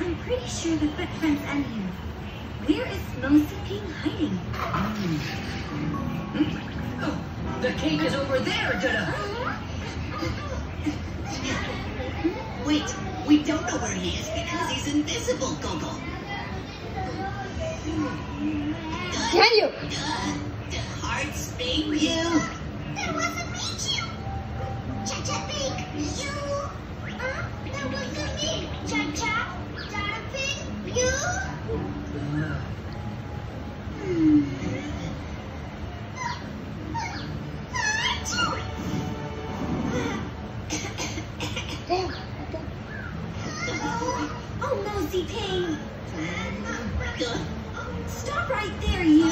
I'm pretty sure the footprints end here. Where is Mosey King hiding? Mm. Oh, the cake is over there, Dada. Wait, we don't know where he is because he's invisible, Gogo. Can you? The hearts beat you. Oh, Moseyping. Stop right there, you.